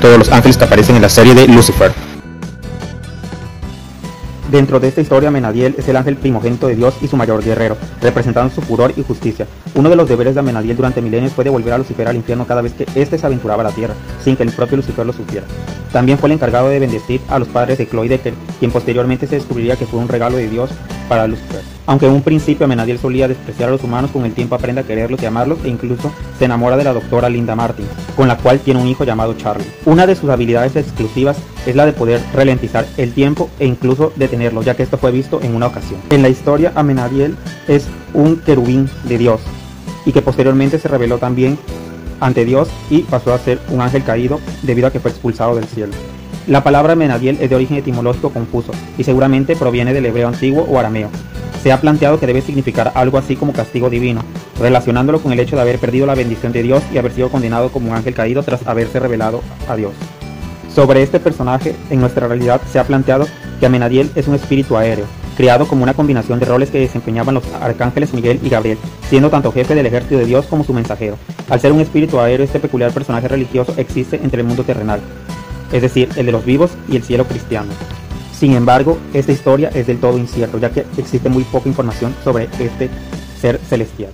todos los ángeles que aparecen en la serie de Lucifer. Dentro de esta historia, Menadiel es el ángel primogénito de Dios y su mayor guerrero, representando su furor y justicia. Uno de los deberes de Menadiel durante milenios fue devolver a Lucifer al infierno cada vez que éste se aventuraba a la tierra, sin que el propio Lucifer lo supiera. También fue el encargado de bendecir a los padres de Chloe Decker, quien posteriormente se descubriría que fue un regalo de Dios para Lucifer. Aunque en un principio Menadiel solía despreciar a los humanos, con el tiempo aprende a quererlos y amarlos e incluso se enamora de la doctora Linda Martin, con la cual tiene un hijo llamado Charlie. Una de sus habilidades exclusivas es la de poder ralentizar el tiempo e incluso detenerlo, ya que esto fue visto en una ocasión. En la historia, Amenadiel es un querubín de Dios y que posteriormente se reveló también ante Dios y pasó a ser un ángel caído debido a que fue expulsado del cielo. La palabra Menadiel es de origen etimológico confuso y seguramente proviene del hebreo antiguo o arameo. Se ha planteado que debe significar algo así como castigo divino, relacionándolo con el hecho de haber perdido la bendición de Dios y haber sido condenado como un ángel caído tras haberse revelado a Dios. Sobre este personaje, en nuestra realidad se ha planteado que Amenadiel es un espíritu aéreo, creado como una combinación de roles que desempeñaban los arcángeles Miguel y Gabriel, siendo tanto jefe del ejército de Dios como su mensajero. Al ser un espíritu aéreo, este peculiar personaje religioso existe entre el mundo terrenal, es decir, el de los vivos y el cielo cristiano. Sin embargo, esta historia es del todo incierta, ya que existe muy poca información sobre este ser celestial.